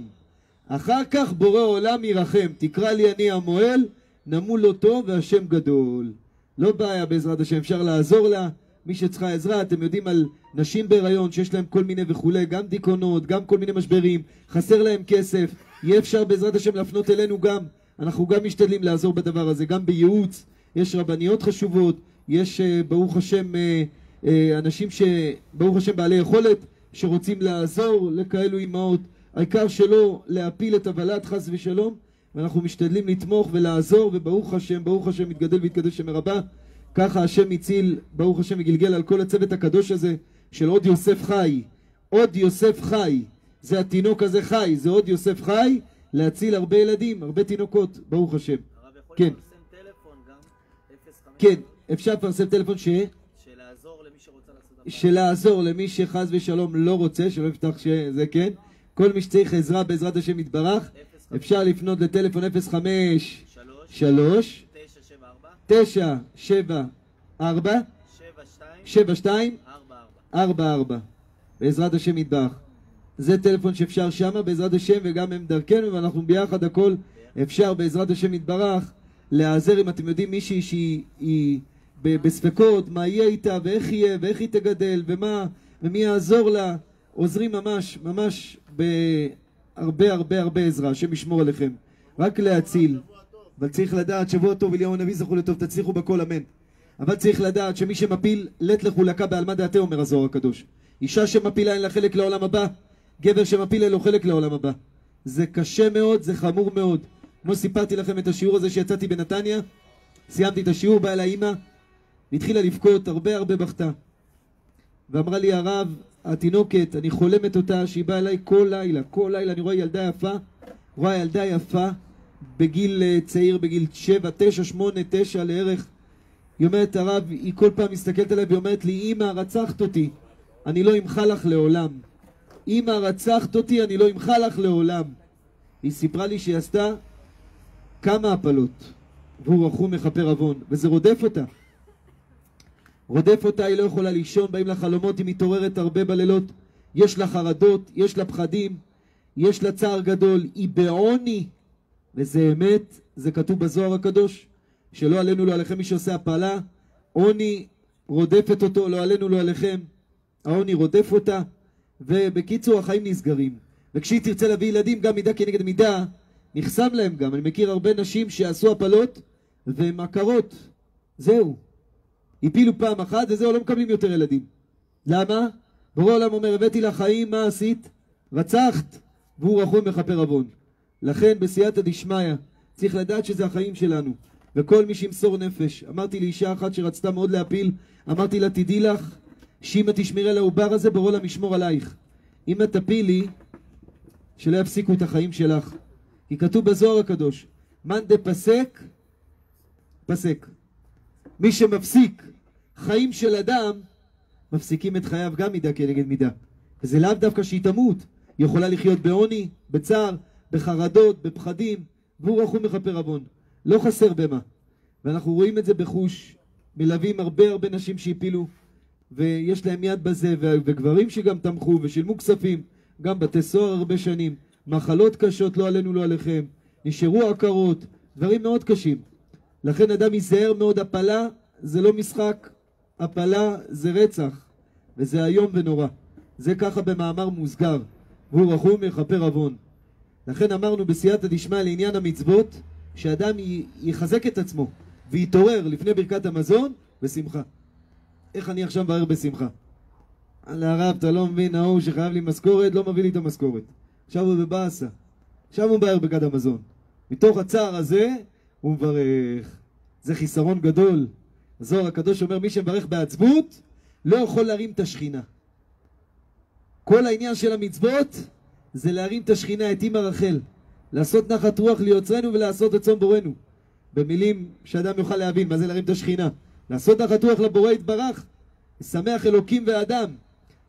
אחר כך בורא עולם ירחם. תקרא לי אני המועל, נמול אותו והשם גדול. לא בעיה בעזרת השם, אפשר לעזור לה. מי שצריכה עזרה, אתם יודעים על נשים בהיריון שיש להם כל מיני וכולי, גם דיכאונות, גם כל מיני משברים, חסר להם כסף, יהיה אפשר בעזרת השם להפנות אלינו גם. אנחנו גם משתדלים לעזור בדבר הזה, גם בייעוץ, יש רבניות חשובות, יש אה, ברוך השם אה, אה, אנשים שברוך השם בעלי יכולת שרוצים לעזור לכאלו אימהות, העיקר שלא להפיל את הוולד חס ושלום ואנחנו משתדלים לתמוך ולעזור וברוך השם, ברוך השם מתגדל ויתקדש שם רבה ככה השם הציל, ברוך השם וגלגל על כל הצוות הקדוש הזה של עוד יוסף חי עוד יוסף חי זה התינוק הזה חי, זה עוד יוסף חי, להציל הרבה ילדים, הרבה תינוקות, ברוך השם. כן. לפרסם טלפון גם, 05, כן, אפשר לפרסם טלפון ש... של לעזור למי שרוצה לעשות הפעם. של לעזור למי שחס ושלום לא רוצה, שלא יפתח שזה כן. כל מי שצריך עזרה בעזרת השם יתברך, אפשר לפנות לטלפון 05 3, 3 9, 7, 4, 9 7 4 7, 2, 7 2 4, 4. 4 4 בעזרת השם יתברך. זה טלפון שאפשר שמה בעזרת השם וגם הם דרכנו ואנחנו ביחד הכל. אפשר בעזרת השם יתברך להיעזר אם אתם יודעים מישהי שהיא בספקות מה יהיה איתה ואיך יהיה ואיך היא תגדל ומה ומי יעזור לה. עוזרים ממש ממש בהרבה הרבה הרבה עזרה השם ישמור עליכם. רק להציל. אבל צריך לדעת שבוע טוב אליהו הנביא זכו לטוב תצליחו בכל אמן. אבל צריך לדעת שמי שמפיל לית לחולקה בעלמא דעתה אומר הזוהר הקדוש. אישה שמפילה אין לה חלק לעולם הבא. גבר שמפיל אין לו חלק לעולם הבא. זה קשה מאוד, זה חמור מאוד. כמו סיפרתי לכם את השיעור הזה שיצאתי בנתניה סיימתי את השיעור, באה אליי אימא והתחילה לבכות, הרבה הרבה בכתה. ואמרה לי הרב, התינוקת, אני חולמת אותה שהיא באה אליי כל לילה, כל לילה אני רואה ילדה יפה, רואה ילדה יפה בגיל אה, צעיר, בגיל 7, 9, 8, 9 לערך. היא אומרת הרב, היא כל פעם מסתכלת עליי והיא אומרת לי אמא רצחת אותי, אני לא אמחל לך לעולם. אמא רצחת אותי, אני לא אמחל לך לעולם. היא סיפרה לי שהיא עשתה כמה הפלות והוא רחום מכפר עוון וזה רודף אותה רודף אותה, היא לא יכולה לישון, באים לה חלומות, היא מתעוררת הרבה בלילות, יש לה חרדות, יש לה פחדים, יש לה צער גדול, היא בעוני, וזה אמת, זה כתוב בזוהר הקדוש, שלא עלינו לא עליכם מי שעושה הפלה, עוני רודפת אותו, לא עלינו לא עליכם, העוני רודף אותה, ובקיצור החיים נסגרים. וכשהיא תרצה להביא ילדים, גם מידה כנגד מידה, נחסם להם גם. אני מכיר הרבה נשים שעשו הפלות, והן עקרות. זהו. הפילו פעם אחת וזהו, לא מקבלים יותר ילדים. למה? בורא העולם אומר, הבאתי לך חיים, מה עשית? רצחת, והוא רחום מכפר עוון. לכן בסייעתא דשמיא צריך לדעת שזה החיים שלנו. וכל מי שימסור נפש, אמרתי לאישה אחת שרצתה מאוד להפיל, אמרתי לה, תדעי לך, שאם את תשמרי על העובר הזה, בורא עולם ישמור עלייך. אם את תפילי, שלא יפסיקו את החיים שלך. כי כתוב בזוהר הקדוש, מאן דפסק, פסק. מי שמפסיק חיים של אדם, מפסיקים את חייו גם מידה כנגד מידה. וזה לאו דווקא שהיא תמות, היא יכולה לחיות בעוני, בצער, בחרדות, בפחדים, והוא רחום מכפר עוון. לא חסר במה. ואנחנו רואים את זה בחוש, מלווים הרבה הרבה נשים שהפילו, ויש להם יד בזה, וגברים שגם תמכו ושילמו כספים, גם בתי סוהר הרבה שנים, מחלות קשות לא עלינו לא עליכם, נשארו עקרות, דברים מאוד קשים. לכן אדם ייזהר מאוד, הפלה זה לא משחק, הפלה זה רצח, וזה איום ונורא. זה ככה במאמר מוסגר, והוא רחום יכפר עוון. לכן אמרנו בסייעתא דשמיא לעניין המצוות, שאדם יחזק את עצמו ויתעורר לפני ברכת המזון בשמחה. איך אני עכשיו מבאר בשמחה? אללה הרב, אתה לא מבין, ההוא שחייב לי משכורת, לא מביא לי את המשכורת. עכשיו הוא בבאסה. עכשיו הוא מבאר ברכת המזון. מתוך הצער הזה, הוא מברך. זה חיסרון גדול. הזוהר הקדוש אומר, מי שמברך בעצבות, לא יכול להרים את השכינה. כל העניין של המצוות זה להרים את השכינה, את אמא רחל. לעשות נחת רוח ליוצרנו ולעשות רצון בורנו. במילים שאדם יוכל להבין, מה זה להרים את השכינה? לעשות נחת רוח לבורא יתברך, לשמח אלוקים ואדם,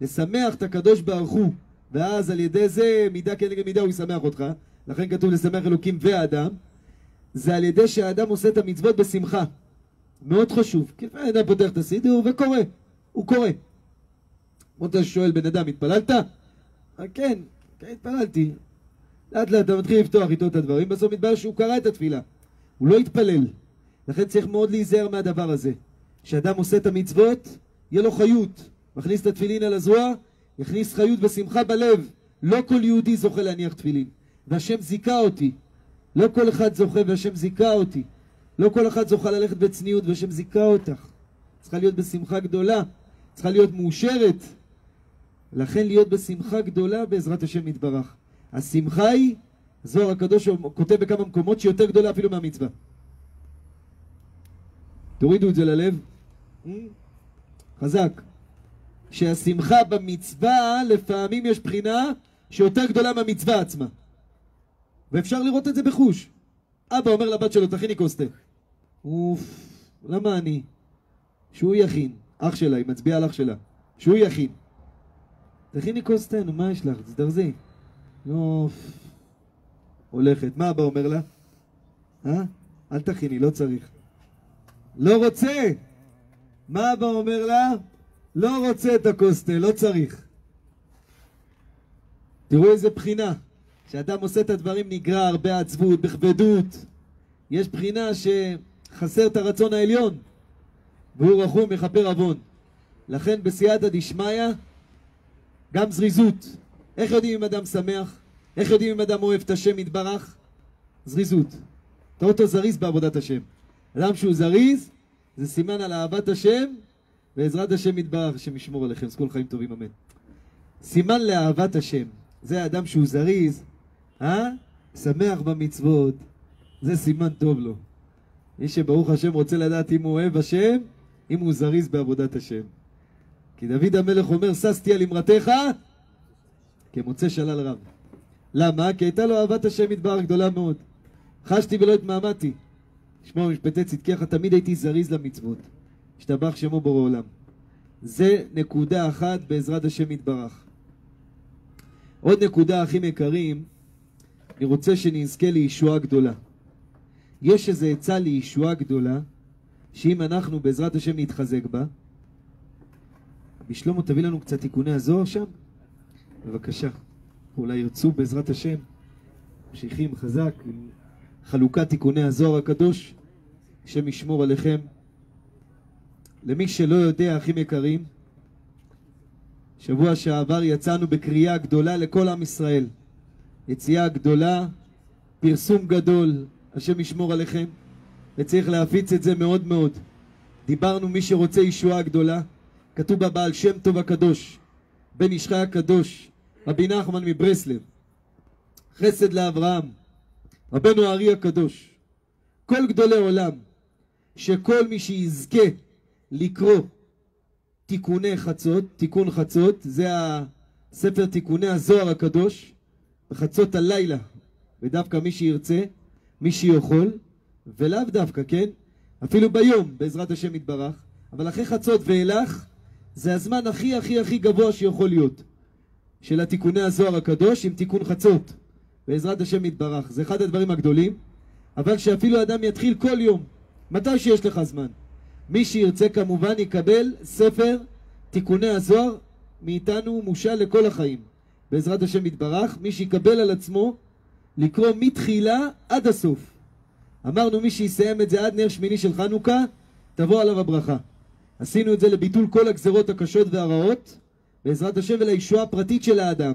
לשמח את הקדוש ברוך הוא, ואז על ידי זה מידה כנגד מידה הוא ישמח אותך, לכן כתוב לשמח אלוקים ואדם, זה על ידי שהאדם עושה את המצוות בשמחה. מאוד חשוב, כי לפעמים אדם פותח את הסידור וקורא, הוא קורא. כמו אתה שואל בן אדם, התפללת? אה, כן, כן התפללתי. לאט לאט אתה מתחיל לפתוח איתו את הדברים, בסוף מתברר שהוא קרא את התפילה. הוא לא התפלל. לכן צריך מאוד להיזהר מהדבר הזה. כשאדם עושה את המצוות, יהיה לו חיות. מכניס את התפילין על הזרוע, יכניס חיות ושמחה בלב. לא כל יהודי זוכה להניח תפילין. והשם זיכה אותי. לא כל אחד זוכה והשם זיכה אותי. לא כל אחד זוכה ללכת בצניעות והשם זיכה אותך. צריכה להיות בשמחה גדולה. צריכה להיות מאושרת. לכן להיות בשמחה גדולה בעזרת השם יתברך. השמחה היא, זוהר הקדוש כותב בכמה מקומות שהיא יותר גדולה אפילו מהמצווה. תורידו את זה ללב. חזק. שהשמחה במצווה לפעמים יש בחינה שיותר גדולה מהמצווה עצמה. ואפשר לראות את זה בחוש. אבא אומר לבת שלו, תכיני כוס תה. אוף, למה אני? שהוא יכין. אח שלה, היא מצביעה על אח שלה. שהוא יכין. תכיני כוס תה, נו, מה יש לך? תזדרזי. אוף. הולכת. מה אבא אומר לה? אה? אל תכיני, לא צריך. לא רוצה! מה אבא אומר לה? לא רוצה את הכוס תה, לא צריך. תראו איזה בחינה. כשאדם עושה את הדברים נגרר בעצבות, בכבדות. יש בחינה שחסר את הרצון העליון, והוא רחום מכפר עוון. לכן בסייעתא דשמיא, גם זריזות. איך יודעים אם אדם שמח? איך יודעים אם אדם אוהב את השם יתברך? זריזות. אתה אותו זריז בעבודת השם. אדם שהוא זריז, זה סימן על אהבת השם, בעזרת השם יתברך, השם ישמור עליכם, זכו לחיים טובים, אמן. סימן לאהבת השם. זה האדם שהוא זריז, אה? שמח במצוות, זה סימן טוב לו. מי שברוך השם רוצה לדעת אם הוא אוהב השם, אם הוא זריז בעבודת השם. כי דוד המלך אומר, ששתי על אמרתך כמוצא שלל רב. למה? כי הייתה לו אהבת השם יתברך גדולה מאוד. חשתי ולא התמהמהתי. שמוע משפטי צדקיך, תמיד הייתי זריז למצוות. השתבח שמו בורא עולם. זה נקודה אחת בעזרת השם יתברך. עוד נקודה, אחים יקרים, אני רוצה שנזכה לישועה גדולה. יש איזו עצה לישועה גדולה, שאם אנחנו בעזרת השם נתחזק בה, בשלמה תביא לנו קצת תיקוני הזוהר שם? בבקשה. אולי ירצו בעזרת השם, ממשיכים חזק עם חלוקת תיקוני הזוהר הקדוש, השם ישמור עליכם. למי שלא יודע, אחים יקרים, שבוע שעבר יצאנו בקריאה גדולה לכל עם ישראל. יציאה גדולה, פרסום גדול, השם ישמור עליכם, וצריך להפיץ את זה מאוד מאוד. דיברנו מי שרוצה ישועה גדולה, כתוב בבעל שם טוב הקדוש, בן איש חי הקדוש, רבי נחמן מברסלב, חסד לאברהם, רבנו הארי הקדוש, כל גדולי עולם, שכל מי שיזכה לקרוא תיקוני חצות, תיקון חצות, זה הספר תיקוני הזוהר הקדוש, בחצות הלילה, ודווקא מי שירצה, מי שיכול, ולאו דווקא, כן? אפילו ביום, בעזרת השם יתברך, אבל אחרי חצות ואילך, זה הזמן הכי הכי הכי גבוה שיכול להיות, של התיקוני הזוהר הקדוש עם תיקון חצות, בעזרת השם יתברך. זה אחד הדברים הגדולים, אבל שאפילו אדם יתחיל כל יום, מתי שיש לך זמן. מי שירצה כמובן יקבל ספר תיקוני הזוהר מאיתנו מושל לכל החיים. בעזרת השם יתברך, מי שיקבל על עצמו לקרוא מתחילה עד הסוף. אמרנו מי שיסיים את זה עד נר שמיני של חנוכה, תבוא עליו הברכה. עשינו את זה לביטול כל הגזרות הקשות והרעות, בעזרת השם ולישועה הפרטית של האדם.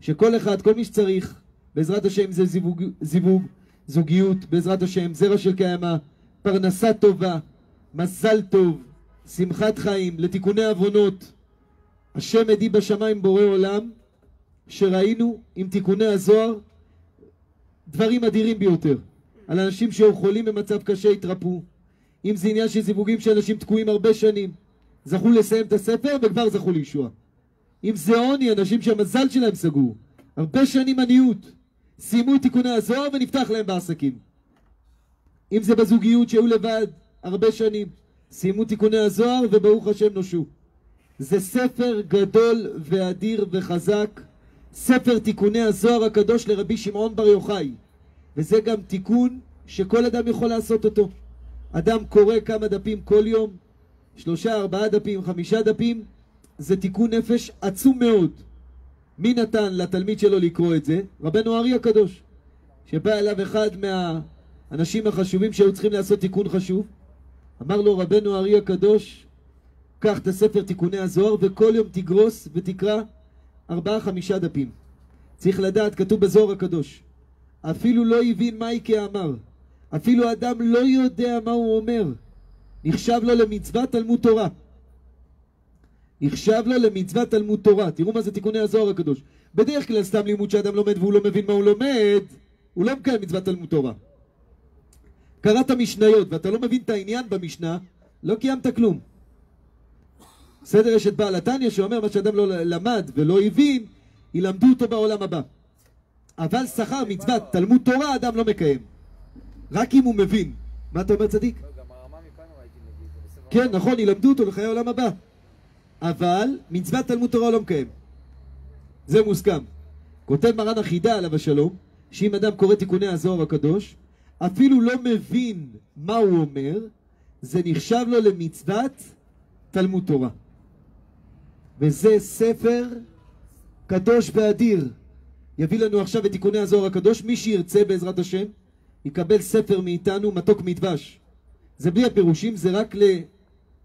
שכל אחד, כל מי שצריך, בעזרת השם זה זיווג, זיווג זוגיות, בעזרת השם, זרע של קיימא, פרנסה טובה, מזל טוב, שמחת חיים, לתיקוני עוונות. השם עדי בשמיים בורא עולם, שראינו עם תיקוני הזוהר דברים אדירים ביותר. על אנשים שחולים במצב קשה התרפאו. אם זה עניין של זיווגים שאנשים תקועים הרבה שנים, זכו לסיים את הספר וכבר זכו לישוע. אם זה עוני, אנשים שהמזל שלהם סגור. הרבה שנים עניות. סיימו את תיקוני הזוהר ונפתח להם בעסקים. אם זה בזוגיות שהיו לבד הרבה שנים, סיימו תיקוני הזוהר וברוך השם נושעו. זה ספר גדול ואדיר וחזק, ספר תיקוני הזוהר הקדוש לרבי שמעון בר יוחאי. וזה גם תיקון שכל אדם יכול לעשות אותו. אדם קורא כמה דפים כל יום, שלושה, ארבעה דפים, חמישה דפים, זה תיקון נפש עצום מאוד. מי נתן לתלמיד שלו לקרוא את זה? רבנו ארי הקדוש. שבא אליו אחד מהאנשים החשובים שהיו צריכים לעשות תיקון חשוב, אמר לו רבנו ארי הקדוש, קח את הספר תיקוני הזוהר וכל יום תגרוס ותקרא ארבעה חמישה דפים. צריך לדעת, כתוב בזוהר הקדוש, אפילו לא הבין מה איקה אמר, אפילו אדם לא יודע מה הוא אומר, נחשב לו למצוות תלמוד תורה. נחשב לו למצוות תלמוד תורה. תראו מה זה תיקוני הזוהר הקדוש. בדרך כלל סתם לימוד שאדם לומד והוא לא מבין מה הוא לומד, הוא לא מקיים מצוות תלמוד תורה. קראת משניות ואתה לא מבין את העניין במשנה, לא קיימת כלום. בסדר, יש את בעל התניא שאומר מה שאדם לא למד ולא הבין, ילמדו אותו בעולם הבא. אבל שכר מצוות תלמוד תורה אדם לא מקיים. רק אם הוא מבין. מה אתה אומר צדיק? זה בספר. כן, נכון, ילמדו אותו לחיי העולם הבא. אבל מצוות תלמוד תורה לא מקיים. זה מוסכם. כותב מרן החידה עליו השלום, שאם אדם קורא תיקוני הזוהר הקדוש, אפילו לא מבין מה הוא אומר, זה נחשב לו למצוות תלמוד תורה. וזה ספר קדוש ואדיר. יביא לנו עכשיו את תיקוני הזוהר הקדוש. מי שירצה בעזרת השם, יקבל ספר מאיתנו מתוק מדבש. זה בלי הפירושים, זה רק.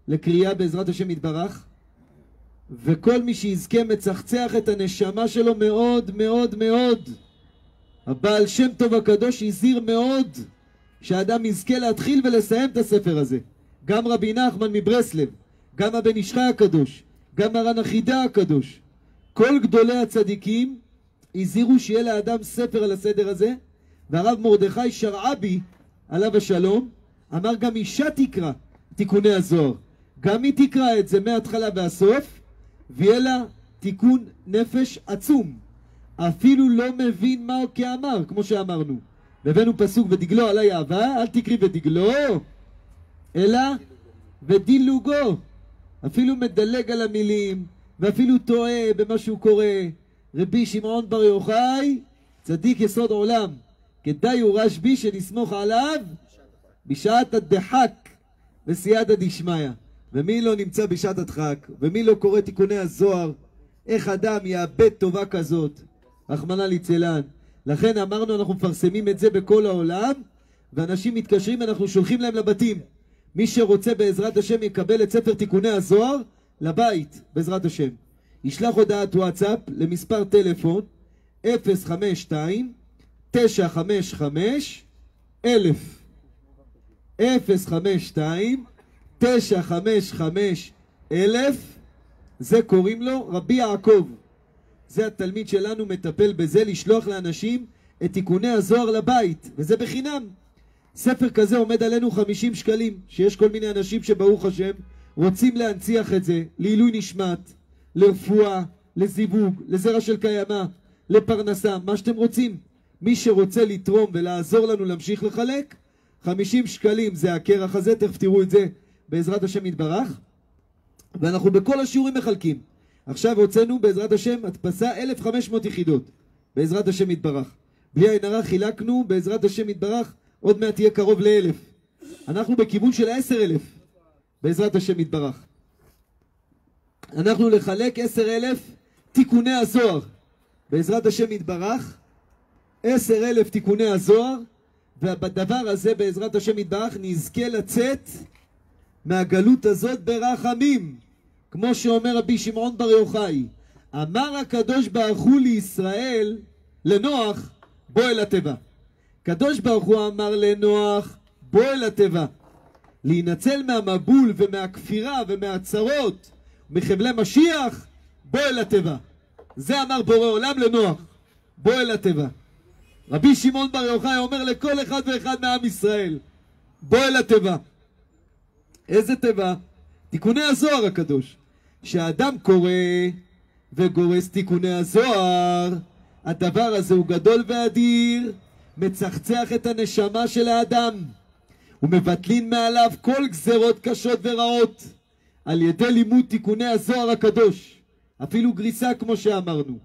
לקריאה בעזרת השם יתברך. וכל מי שיזכה מצחצח את הנשמה שלו מאוד מאוד מאוד. הבעל שם טוב הקדוש הזהיר מאוד שהאדם יזכה להתחיל ולסיים את הספר הזה. גם רבי נחמן מברסלב, גם הבן איש חי הקדוש, גם מרן החידה הקדוש. כל גדולי הצדיקים הזהירו שיהיה לאדם ספר על הסדר הזה, והרב מרדכי שרעבי, עליו השלום, אמר גם אישה תקרא תיקוני הזוהר. גם היא תקרא את זה מההתחלה והסוף, ויהיה לה תיקון נפש עצום. אפילו לא מבין מה כאמר, כמו שאמרנו. והבאנו פסוק ודגלו עלי אהבה, אל תקרי ודגלו, אלא ודילוגו. אפילו מדלג על המילים, ואפילו טועה במה שהוא קורא. רבי שמעון בר יוחאי, צדיק יסוד עולם. כדאי הוא רשב"י שנסמוך עליו בשעת הדחק וסייעתא דשמיא. ומי לא נמצא בשעת הדחק, ומי לא קורא תיקוני הזוהר, איך אדם יאבד טובה כזאת, רחמנא ליצלן. לכן אמרנו, אנחנו מפרסמים את זה בכל העולם, ואנשים מתקשרים, אנחנו שולחים להם לבתים. מי שרוצה בעזרת השם יקבל את ספר תיקוני הזוהר לבית, בעזרת השם. ישלח הודעת וואטסאפ למספר טלפון 052 955 1000 052 955 1000 זה קוראים לו רבי יעקב. זה התלמיד שלנו מטפל בזה, לשלוח לאנשים את תיקוני הזוהר לבית, וזה בחינם. ספר כזה עומד עלינו 50 שקלים, שיש כל מיני אנשים שברוך השם רוצים להנציח את זה לעילוי נשמת, לרפואה, לזיווג, לזרע של קיימא, לפרנסה, מה שאתם רוצים. מי שרוצה לתרום ולעזור לנו להמשיך לחלק, 50 שקלים זה הקרח הזה, תכף תראו את זה בעזרת השם יתברך. ואנחנו בכל השיעורים מחלקים. עכשיו הוצאנו בעזרת השם הדפסה 1,500 יחידות, בעזרת השם יתברך. בלי עין הרע חילקנו בעזרת השם יתברך, עוד מעט יהיה קרוב לאלף. אנחנו בכיוון של עשר אלף, בעזרת השם יתברך. אנחנו לחלק עשר אלף תיקוני הזוהר, בעזרת השם יתברך, עשר אלף תיקוני הזוהר, ובדבר הזה בעזרת השם יתברך נזכה לצאת מהגלות הזאת ברחמים. כמו שאומר רבי שמעון בר יוחאי, אמר הקדוש ברוך הוא לישראל, לנוח, בוא אל התיבה. קדוש ברוך הוא אמר לנוח, בוא אל התיבה. להינצל מהמבול ומהכפירה ומהצרות, מחבלי משיח, בוא אל התיבה. זה אמר בורא עולם לנוח, בוא אל התיבה. רבי שמעון בר יוחאי אומר לכל אחד ואחד מעם ישראל, בוא אל התיבה. איזה תיבה? תיקוני הזוהר הקדוש. כשאדם קורא וגורס תיקוני הזוהר, הדבר הזה הוא גדול ואדיר, מצחצח את הנשמה של האדם, ומבטלין מעליו כל גזרות קשות ורעות, על ידי לימוד תיקוני הזוהר הקדוש, אפילו גריסה כמו שאמרנו.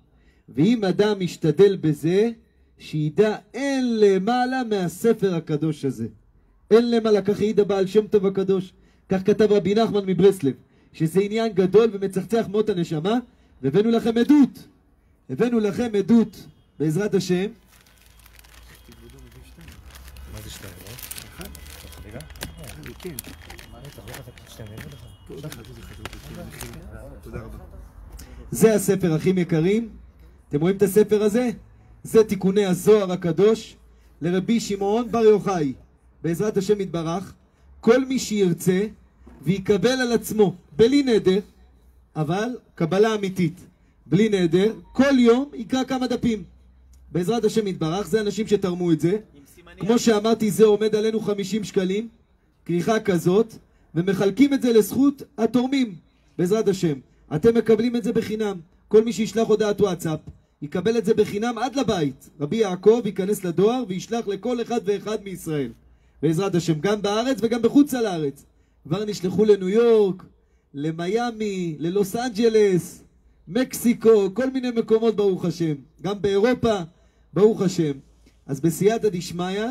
ואם אדם ישתדל בזה, שידע אין למעלה מהספר הקדוש הזה. אין למעלה, כך העיד הבעל שם טוב הקדוש, כך כתב רבי נחמן מברסלב, שזה עניין גדול ומצחצח מאוד הנשמה, והבאנו לכם עדות. הבאנו לכם עדות, בעזרת השם. מה זה שתיים, לא? אחד. חבילה? כן. תחזור לך את שתיים, אני אביא לך. תודה רבה. זה הספר, אחים יקרים. אתם רואים את הספר הזה? זה תיקוני הזוהר הקדוש לרבי שמעון בר יוחאי. בעזרת השם יתברך, כל מי שירצה ויקבל על עצמו, בלי נדר, אבל קבלה אמיתית, בלי נדר, כל יום יקרא כמה דפים. בעזרת השם יתברך, זה אנשים שתרמו את זה. כמו שאמרתי, זה עומד עלינו 50 שקלים, כריכה כזאת, ומחלקים את זה לזכות התורמים, בעזרת השם. אתם מקבלים את זה בחינם. כל מי שישלח הודעת וואטסאפ, יקבל את זה בחינם עד לבית. רבי יעקב ייכנס לדואר וישלח לכל אחד ואחד מישראל. בעזרת השם, גם בארץ וגם בחוץ על הארץ. כבר נשלחו לניו יורק, למיאמי, ללוס אנג'לס, מקסיקו, כל מיני מקומות ברוך השם. גם באירופה, ברוך השם. אז בסייעתא דשמיא,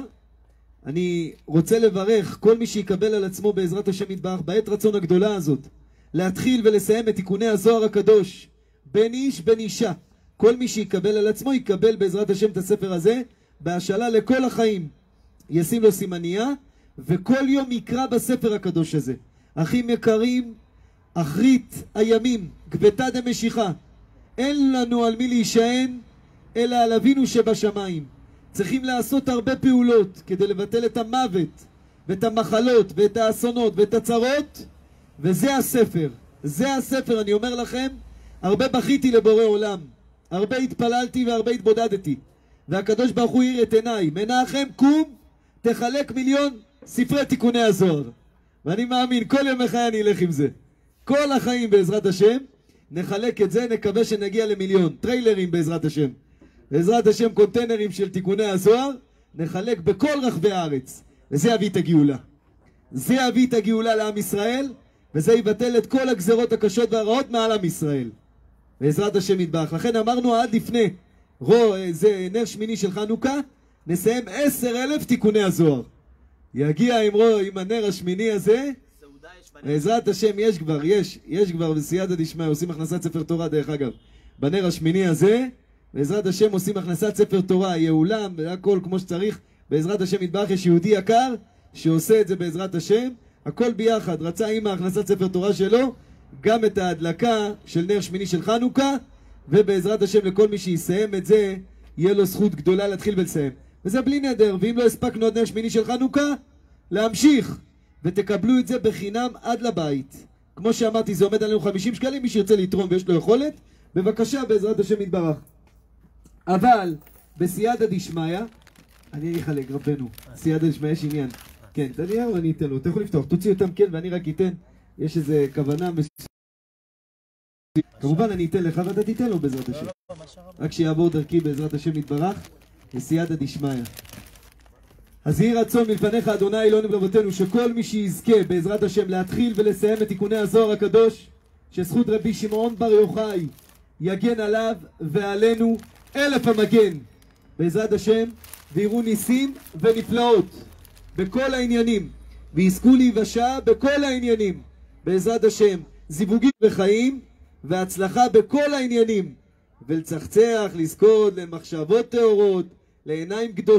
אני רוצה לברך כל מי שיקבל על עצמו בעזרת השם יתברך בעת רצון הגדולה הזאת להתחיל ולסיים את תיקוני הזוהר הקדוש. בין איש בין אישה. כל מי שיקבל על עצמו יקבל בעזרת השם את הספר הזה. בהשאלה לכל החיים ישים לו סימנייה וכל יום יקרא בספר הקדוש הזה. אחים יקרים אחרית הימים כבתה דמשיחה אין לנו על מי להישען אלא על אבינו שבשמיים צריכים לעשות הרבה פעולות כדי לבטל את המוות ואת המחלות ואת האסונות ואת הצרות וזה הספר, זה הספר, אני אומר לכם הרבה בכיתי לבורא עולם. הרבה התפללתי והרבה התבודדתי. והקדוש ברוך הוא האיר את עיניי מנחם קום תחלק מיליון ספרי תיקוני הזוהר. ואני מאמין כל ימי חיי אני אלך עם זה. כל החיים בעזרת השם נחלק את זה נקווה שנגיע למיליון. טריילרים בעזרת השם בעזרת השם קונטיינרים של תיקוני הזוהר נחלק בכל רחבי הארץ. וזה יביא את הגאולה. זה יביא את הגאולה לעם ישראל וזה יבטל את כל הגזרות הקשות והרעות מעל עם ישראל. בעזרת השם יתברך. לכן אמרנו עד לפני רו, זה נר שמיני של חנוכה נסיים עשר אלף תיקוני הזוהר. יגיע עם, רו, עם הנר השמיני הזה. בעזרת השם יש כבר, יש, יש כבר בסייעתא דשמיא, עושים הכנסת ספר תורה דרך אגב. בנר השמיני הזה, בעזרת השם עושים הכנסת ספר תורה, יעולם, הכל כמו שצריך. בעזרת השם יתברך יש יהודי יקר שעושה את זה בעזרת השם, הכל ביחד. רצה עם הכנסת ספר תורה שלו, גם את ההדלקה של נר שמיני של חנוכה, ובעזרת השם לכל מי שיסיים את זה, יהיה לו זכות גדולה להתחיל ולסיים. וזה בלי נדר, ואם לא הספקנו עד נר שמיני של חנוכה, להמשיך. ותקבלו את זה בחינם עד לבית. כמו שאמרתי, זה עומד עלינו 50 שקלים, מי שירצה לתרום ויש לו יכולת, בבקשה, בעזרת השם יתברך. אבל, בסייעתא דשמיא, אני אחלק, רבנו, סייעתא דשמיא יש עניין. כן, תן לי ואני אתן לו, אתה יכול לפתוח, תוציא אותם כן ואני רק אתן, יש איזה כוונה מסוימת. כמובן אני אתן לך ואתה תיתן לו בעזרת השם. רק שיעבור דרכי בעזרת השם יתברך, בסייעתא דשמיא. אז יהי רצון מלפניך אדוני אלוהינו ולאבותינו שכל מי שיזכה בעזרת השם להתחיל ולסיים את תיקוני הזוהר הקדוש שזכות רבי שמעון בר יוחאי יגן עליו ועלינו אלף המגן בעזרת השם ויראו ניסים ונפלאות בכל העניינים ויזכו להיוושע בכל העניינים בעזרת השם זיווגים וחיים והצלחה בכל העניינים ולצחצח, לזכות למחשבות טהורות לעיניים קדושות